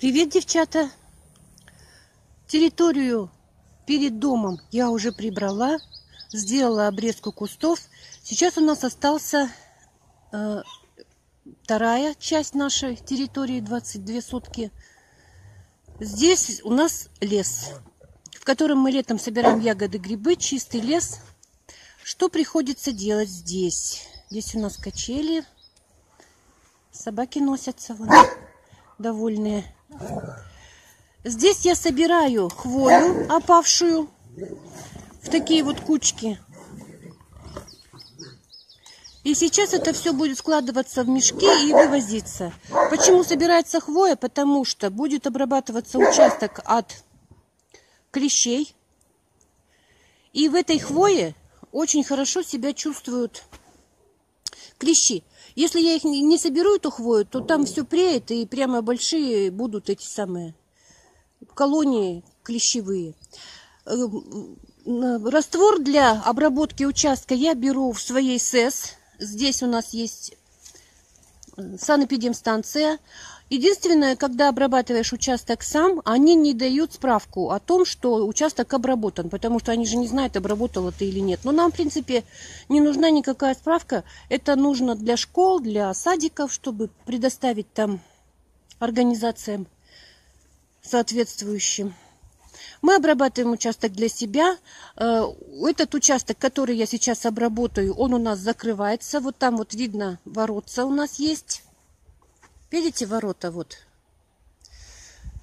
Привет, девчата! Территорию перед домом я уже прибрала, сделала обрезку кустов. Сейчас у нас остался э, вторая часть нашей территории, 22 сотки. Здесь у нас лес, в котором мы летом собираем ягоды, грибы, чистый лес. Что приходится делать здесь? Здесь у нас качели, собаки носятся, вон, довольные. Здесь я собираю хвою опавшую в такие вот кучки. И сейчас это все будет складываться в мешки и вывозиться. Почему собирается хвоя? Потому что будет обрабатываться участок от клещей. И в этой хвое очень хорошо себя чувствуют клещи. Если я их не соберу, эту хвою, то там все преет, и прямо большие будут эти самые колонии клещевые. Э, раствор для обработки участка я беру в своей СЭС. Здесь у нас есть санэпидемстанция. Единственное, когда обрабатываешь участок сам, они не дают справку о том, что участок обработан, потому что они же не знают, обработал ты или нет. Но нам, в принципе, не нужна никакая справка. Это нужно для школ, для садиков, чтобы предоставить там организациям соответствующим. Мы обрабатываем участок для себя. Э, этот участок, который я сейчас обработаю, он у нас закрывается. Вот там вот видно, воротца у нас есть. Видите ворота вот?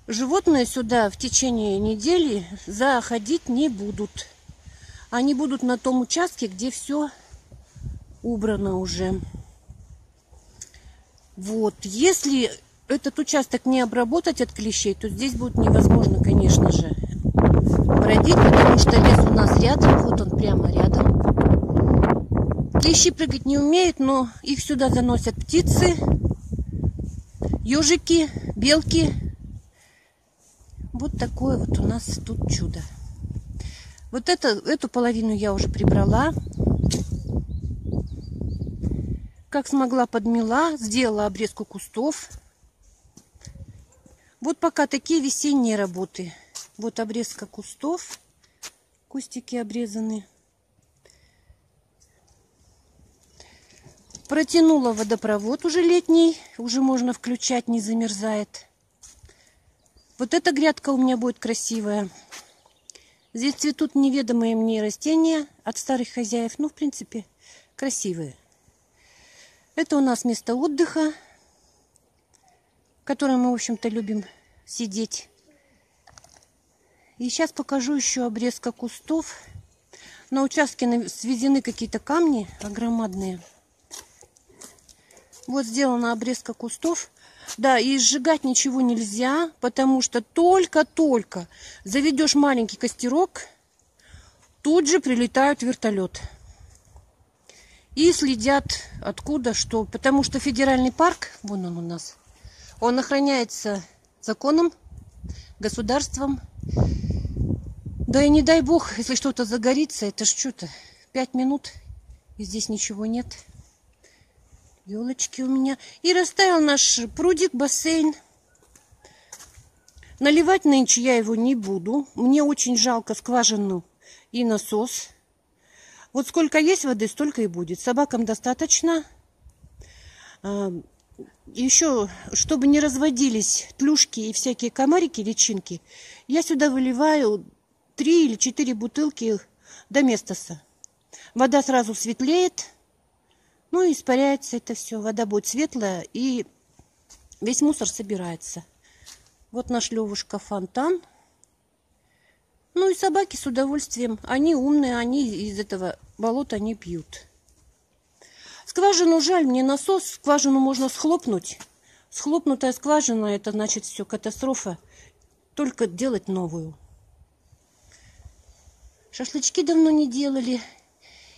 Животные сюда в течение недели заходить не будут. Они будут на том участке, где все убрано уже. Вот. Если этот участок не обработать от клещей, то здесь будет невозможно, конечно же, бродить, потому что лес у нас рядом. Вот он прямо рядом. Клещи прыгать не умеют, но их сюда заносят птицы, ежики, белки. Вот такое вот у нас тут чудо. Вот это, эту половину я уже прибрала. Как смогла, подмела, сделала обрезку кустов. Вот пока такие весенние работы. Вот обрезка кустов. Кустики обрезаны. Протянула водопровод уже летний, уже можно включать, не замерзает. Вот эта грядка у меня будет красивая. Здесь цветут неведомые мне растения от старых хозяев. Ну, в принципе, красивые. Это у нас место отдыха, в котором мы, в общем-то, любим сидеть. И сейчас покажу еще обрезка кустов. На участке сведены какие-то камни огромадные. Вот сделана обрезка кустов. Да, и сжигать ничего нельзя, потому что только-только заведешь маленький костерок, тут же прилетают вертолет. И следят откуда что. Потому что федеральный парк, вон он у нас, он охраняется законом, государством. Да и не дай бог, если что-то загорится, это ж что-то, пять минут, и здесь ничего нет елочки у меня. И растаял наш прудик, бассейн. Наливать нынче я его не буду. Мне очень жалко скважину и насос. Вот сколько есть воды, столько и будет. Собакам достаточно. А, Еще, чтобы не разводились тлюшки и всякие комарики, личинки, я сюда выливаю три или четыре бутылки доместоса. Вода сразу светлеет, ну и испаряется это все. Вода будет светлая и весь мусор собирается. Вот наш Левушка фонтан. Ну и собаки с удовольствием. Они умные, они из этого болота не пьют. Скважину жаль, мне насос, скважину можно схлопнуть. Схлопнутая скважина, это значит все, катастрофа. Только делать новую. Шашлычки давно не делали.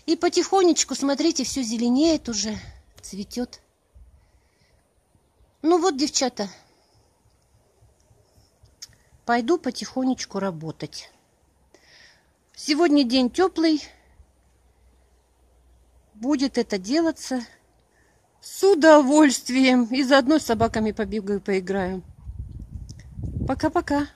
И потихонечку, смотрите, все зеленеет уже, цветет. Ну вот, девчата, пойду потихонечку работать. Сегодня день теплый. Будет это делаться с удовольствием. И заодно с собаками побегаю, поиграю. Пока-пока.